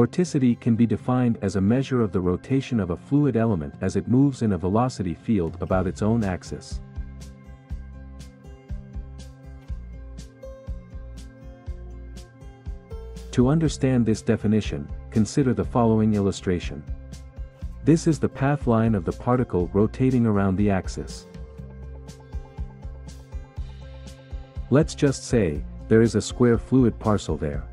Vorticity can be defined as a measure of the rotation of a fluid element as it moves in a velocity field about its own axis. To understand this definition, consider the following illustration. This is the path line of the particle rotating around the axis. Let's just say, there is a square fluid parcel there.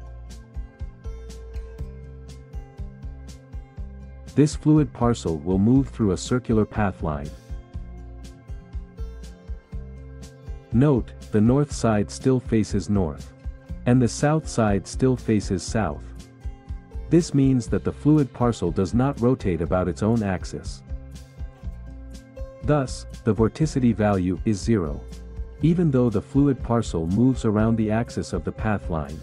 This fluid parcel will move through a circular path line. Note, the north side still faces north. And the south side still faces south. This means that the fluid parcel does not rotate about its own axis. Thus, the vorticity value is zero. Even though the fluid parcel moves around the axis of the path line.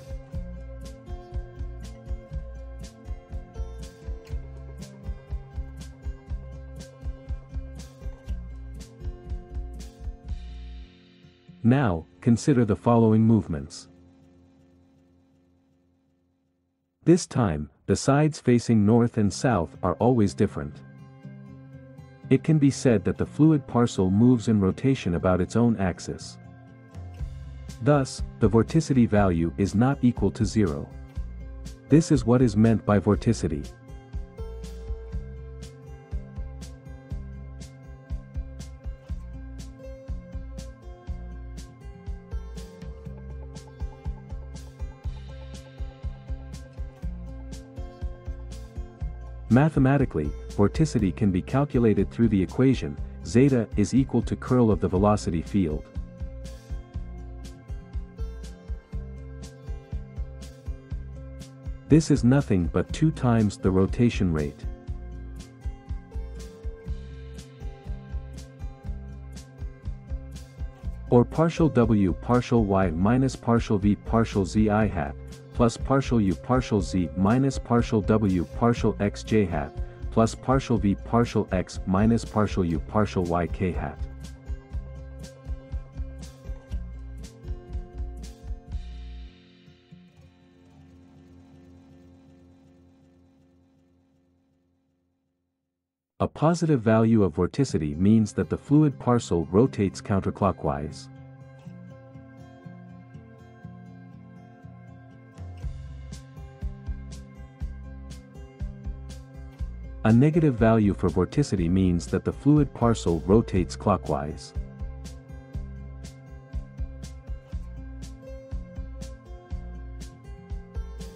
Now, consider the following movements. This time, the sides facing north and south are always different. It can be said that the fluid parcel moves in rotation about its own axis. Thus, the vorticity value is not equal to zero. This is what is meant by vorticity. Mathematically, vorticity can be calculated through the equation, zeta is equal to curl of the velocity field. This is nothing but 2 times the rotation rate. Or partial w partial y minus partial v partial z i hat, plus partial u partial z minus partial w partial x j hat, plus partial v partial x minus partial u partial y k hat. A positive value of vorticity means that the fluid parcel rotates counterclockwise. A negative value for vorticity means that the fluid parcel rotates clockwise.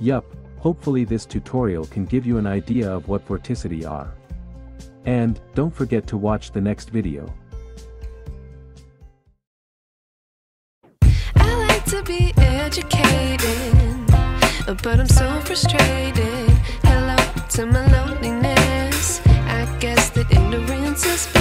Yup, hopefully this tutorial can give you an idea of what vorticity are. And, don't forget to watch the next video. But I'm so frustrated. Hello to my loneliness. I